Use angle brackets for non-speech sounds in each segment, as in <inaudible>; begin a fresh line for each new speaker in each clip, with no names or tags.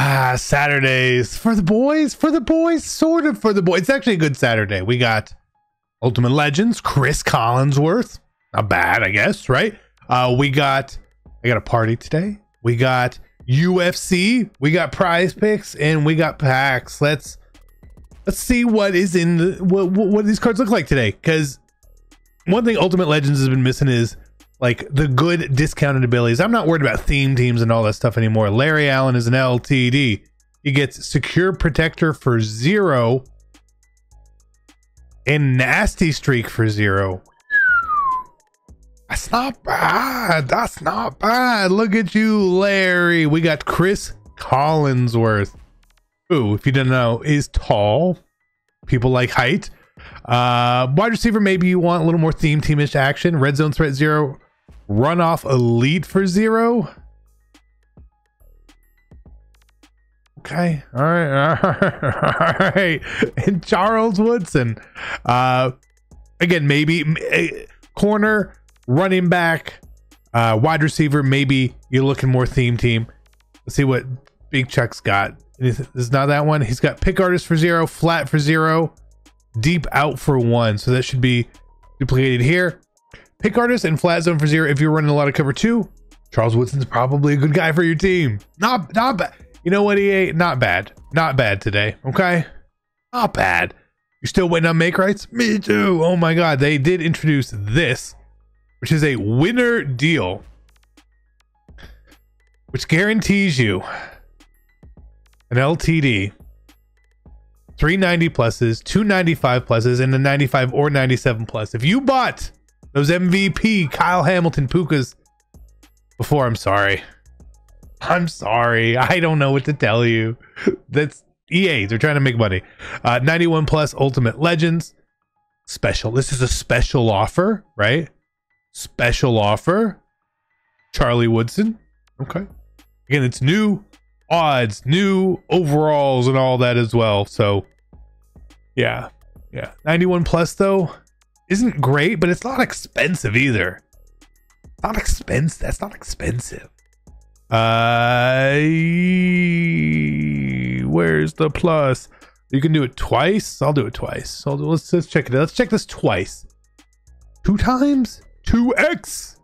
Ah, Saturdays for the boys, for the boys, sort of for the boys. It's actually a good Saturday. We got Ultimate Legends, Chris Collinsworth. Not bad, I guess, right? Uh, we got, I got a party today. We got UFC, we got prize picks, and we got packs. Let's let's see what is in the what, what, what these cards look like today. Because one thing Ultimate Legends has been missing is like the good discounted abilities. I'm not worried about theme teams and all that stuff anymore. Larry Allen is an LTD. He gets secure protector for zero and nasty streak for zero. That's not bad. That's not bad. Look at you, Larry. We got Chris Collinsworth, who, if you didn't know, is tall. People like height. Uh, wide receiver, maybe you want a little more theme teamish action. Red zone threat zero. Runoff elite for zero. Okay. All right. <laughs> All right. And Charles Woodson. Uh, again, maybe corner running back, uh, wide receiver. Maybe you're looking more theme team. Let's see what Big Chuck's got. This is not that one. He's got pick artist for zero, flat for zero, deep out for one. So that should be duplicated here. Pick artist and flat zone for zero. If you're running a lot of cover two, Charles Woodson's probably a good guy for your team. Not not bad. You know what, EA? Not bad. Not bad today. Okay. Not bad. You're still waiting on make rights? Me too. Oh my god. They did introduce this which is a winner deal, which guarantees you an LTD, 390 pluses, 295 pluses, and a 95 or 97 plus. If you bought those MVP Kyle Hamilton Pukas before, I'm sorry. I'm sorry. I don't know what to tell you. That's EA. They're trying to make money. Uh, 91 plus Ultimate Legends special. This is a special offer, right? special offer. Charlie Woodson. Okay. Again, it's new odds, new overalls, and all that as well. So, yeah. Yeah. 91 plus, though, isn't great, but it's not expensive either. Not expensive. That's not expensive. Uh, where's the plus? You can do it twice. I'll do it twice. Let's let's check it. Let's check this twice. Two times. 2x.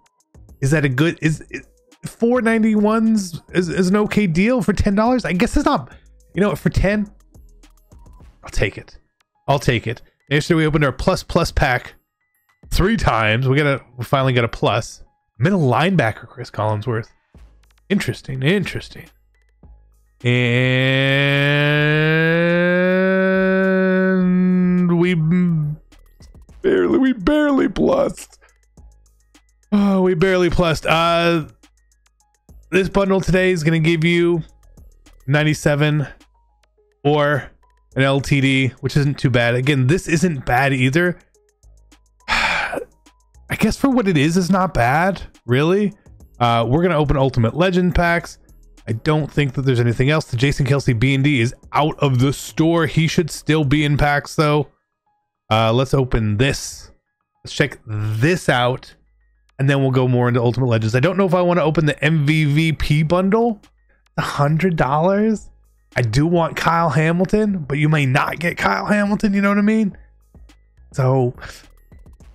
Is that a good is, is 491s is, is an okay deal for $10? I guess it's not. You know for 10, I'll take it. I'll take it. Yesterday we opened our plus plus pack three times. We got a we finally got a plus. Middle linebacker Chris Collinsworth. Interesting, interesting. And we barely we barely plus. Oh, we barely plussed. Uh, this bundle today is to give you 97 or an LTD, which isn't too bad. Again, this isn't bad either. <sighs> I guess for what it is, is not bad, really. Uh, we're going to open Ultimate Legend packs. I don't think that there's anything else. The Jason Kelce B&D is out of the store. He should still be in packs, though. Uh, let's open this. Let's check this out and then we'll go more into Ultimate Legends. I don't know if I want to open the MVVP bundle, the hundred dollars. I do want Kyle Hamilton, but you may not get Kyle Hamilton. You know what I mean? So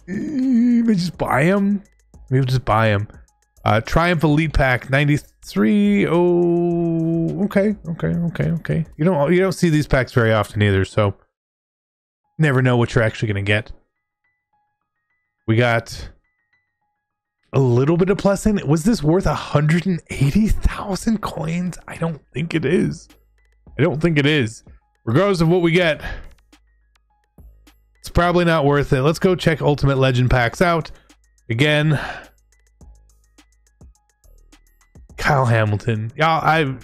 maybe just buy him. Maybe just buy him. Uh, Triumph Elite Pack 93. Oh, okay, okay, okay, okay. You don't you don't see these packs very often either, so never know what you're actually gonna get. We got a little bit of plussing. Was this worth 180,000 coins? I don't think it is. I don't think it is. Regardless of what we get, it's probably not worth it. Let's go check Ultimate Legend packs out. Again, Kyle Hamilton. Yeah, I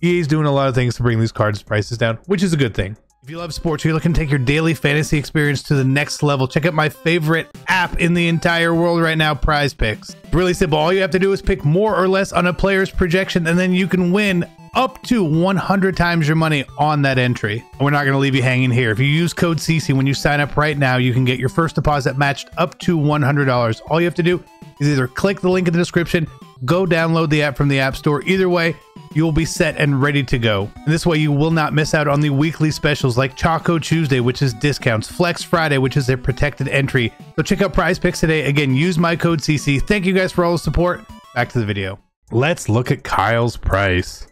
EA's doing a lot of things to bring these cards prices down, which is a good thing. If you love sports, you're looking to take your daily fantasy experience to the next level, check out my favorite app in the entire world right now, PrizePicks. Really simple. All you have to do is pick more or less on a player's projection, and then you can win up to 100 times your money on that entry. We're not going to leave you hanging here. If you use code CC when you sign up right now, you can get your first deposit matched up to $100. All you have to do is either click the link in the description, go download the app from the App Store. Either way, you'll be set and ready to go. And this way, you will not miss out on the weekly specials like Taco Tuesday, which is discounts, Flex Friday, which is a protected entry. So check out PrizePicks today. Again, use my code CC. Thank you guys for all the support. Back to the video. Let's look at Kyle's price.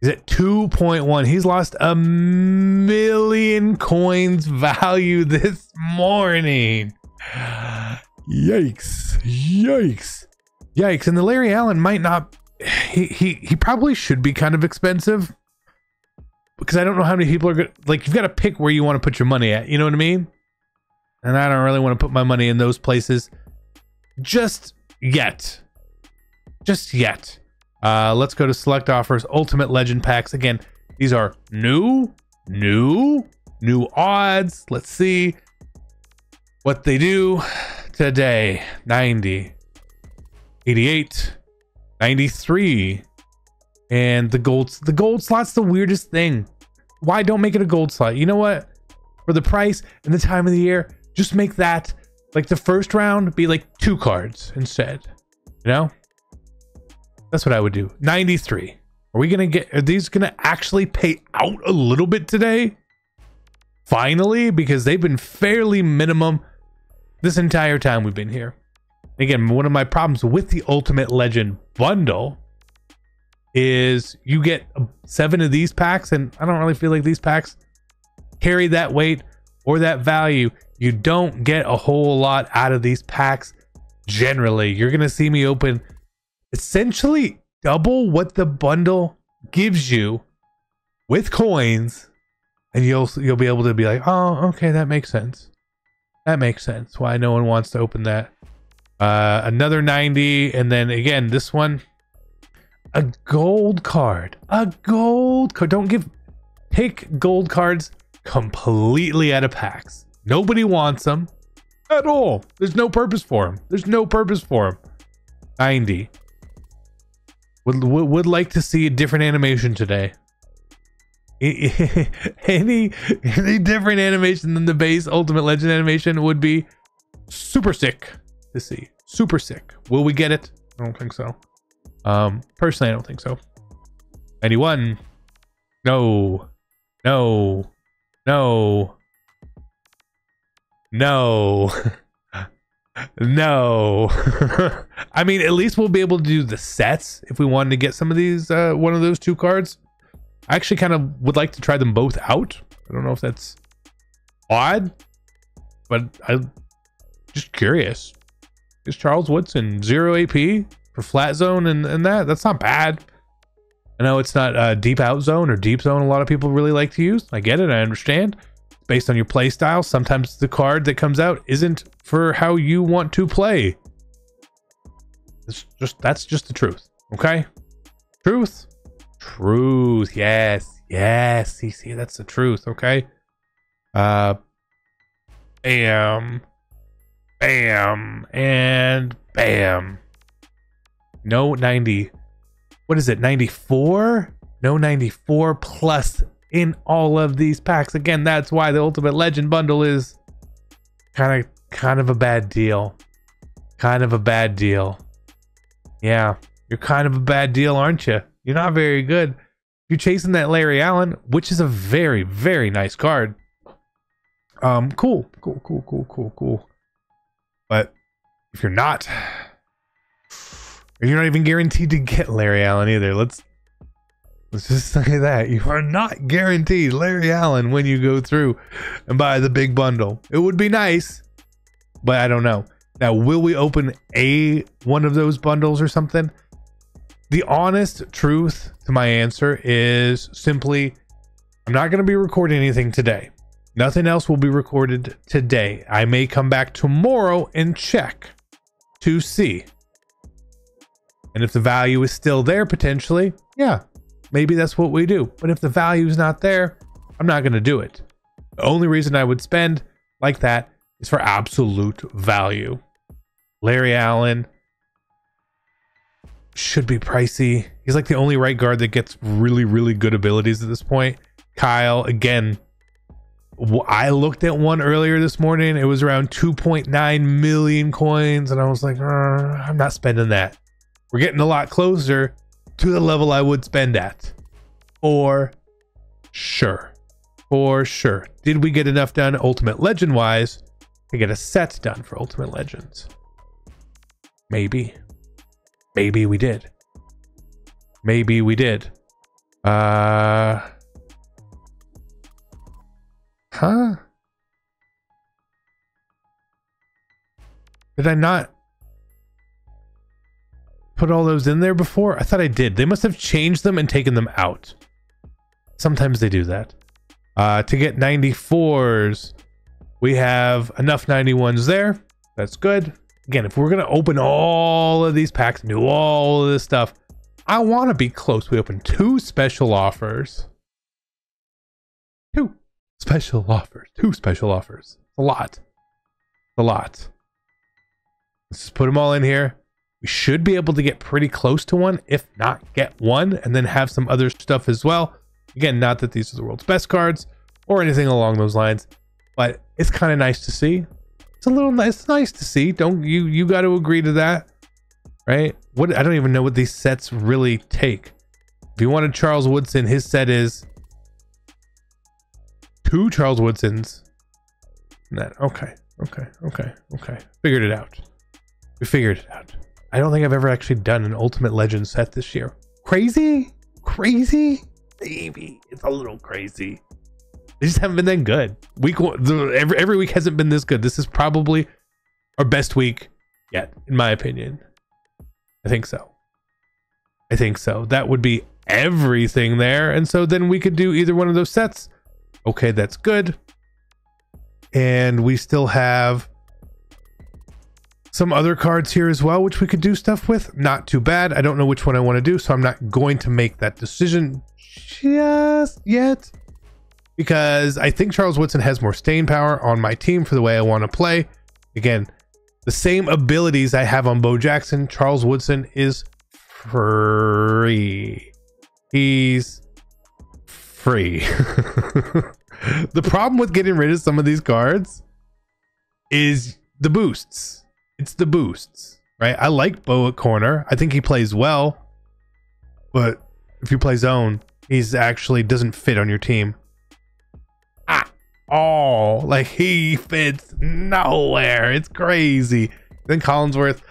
He's at 2.1. He's lost a million coins value <laughs> this morning. Yikes. Yikes. Yikes. And the Larry Allen might not he he he probably should be kind of expensive. Because I don't know how many people are gonna like you've got to pick where you want to put your money at, you know what I mean? And I don't really want to put my money in those places just yet. Just yet. Uh, let's go to select offers, ultimate legend packs. Again, these are new, new, new odds. Let's see what they do today 90, 88, 93. And the gold, the gold slot's the weirdest thing. Why don't make it a gold slot? You know what? For the price and the time of the year, just make that like the first round be like two cards instead. You know? That's what I would do. 93. Are we to get, are these to actually pay out a little bit today? Finally, because they've been fairly minimum this entire time we've been here. Again, one of my problems with the Ultimate Legend bundle is you get seven of these packs, and I don't really feel like these packs carry that weight or that value. You don't get a whole lot out of these packs generally. You're going to see me open essentially double what the bundle gives you with coins and you'll you'll be able to be like oh okay that makes sense. That makes sense. Why no one wants to open that? Uh another 90 and then again this one a gold card. A gold card. Don't give take gold cards completely out of packs. Nobody wants them at all. There's no purpose for them there's no purpose for them 90 would, would, would like to see a different animation today. <laughs> any any different animation than the base Ultimate Legend animation would be super sick to see. Super sick. Will we get it? I don't think so. Um, personally, I don't think so. 91. No. No. No. No. <laughs> No. <laughs> I mean, at least we'll be able to do the sets if we wanted to get some of these, uh, one of those two cards. I actually kind of would like to try them both out. I don't know if that's odd, but I'm just curious. Is Charles Woodson zero AP for flat zone and, and that? That's not bad. I know it's not uh, deep out zone or deep zone. A lot of people really like to use. I get it. I understand based on your play style. Sometimes the card that comes out isn't for how you want to play. It's just that's just the truth. Okay? Truth. Truth. Yes. Yes. See, see, that's the truth. Okay. Uh bam. Bam. And bam. No 90. What is it? 94? No 94 plus in all of these packs. Again, that's why the Ultimate Legend bundle is kind of kind of a bad deal. Kind of a bad deal. Yeah, you're kind of a bad deal, aren't you? You're not very good. You're chasing that Larry Allen, which is a very, very nice card. Um, cool, cool, cool, cool, cool, cool. But if you're not, <sighs> you're not even guaranteed to get Larry Allen either. Let's Let's just say that you are not guaranteed Larry Allen when you go through and buy the big bundle. It would be nice, but I don't know. Now, will we open a one of those bundles or something? The honest truth to my answer is simply I'm not going to be recording anything today. Nothing else will be recorded today. I may come back tomorrow and check to see. And if the value is still there potentially, yeah, maybe that's what we do. But if the value is not there, I'm not going to do it. The only reason I would spend like that is for absolute value. Larry Allen should be pricey. He's like the only right guard that gets really, really good abilities at this point. Kyle, again, I looked at one earlier this morning. It was around 2.9 million coins, and I was like, "Uh, I'm not spending that. We're getting a lot closer to the level I would spend at. For sure. For sure. Did we get enough done Ultimate Legend wise to get a set done for Ultimate Legends? Maybe. Maybe we did. Maybe we did. Uh. Huh? Did I not put all those in there before? I thought I did. They must have changed them and taken them out. Sometimes they do that. Uh, to get 94s, we have enough 91s there. That's good. Again, if we're going to open all of these packs do all of this stuff, I want to be close. We open two special offers. Two special offers. Two special offers. A lot. A lot. Let's just put them all in here. We should be able to get pretty close to one, if not get one, and then have some other stuff as well. Again, not that these are the world's best cards or anything along those lines, but it's kind of nice to see. It's a little nice, nice to see. Don't you? You got to agree to that, right? What I don't even know what these sets really take. If you wanted Charles Woodson, his set is two Charles Woodsons. That okay, okay, okay, okay. Figured it out. We figured it out. I don't think I've ever actually done an Ultimate Legend set this year. Crazy? Crazy? Maybe. It's a little crazy. They just haven't been that good. Week one, every, every week hasn't been this good. This is probably our best week yet, in my opinion. I think so. I think so. That would be everything there. And so then we could do either one of those sets. Okay, that's good. And we still have some other cards here as well, which we could do stuff with. Not too bad. I don't know which one I want to do, so I'm not going to make that decision just yet because I think Charles Woodson has more staying power on my team for the way I want to play. Again, the same abilities I have on Bo Jackson, Charles Woodson is free. He's free. <laughs> the problem with getting rid of some of these cards is the boosts. It's the boosts, right? I like Bo at corner. I think he plays well, but if you play zone, he's actually doesn't fit on your team. Ah, oh, like he fits nowhere. It's crazy. Then Collinsworth,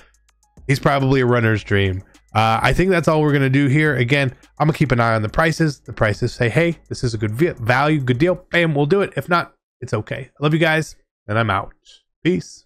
he's probably a runner's dream. Uh, I think that's all we're gonna do here. Again, I'm gonna keep an eye on the prices. The prices say, hey, this is a good value, good deal. Bam, we'll do it. If not, it's okay. I love you guys, and I'm out. Peace.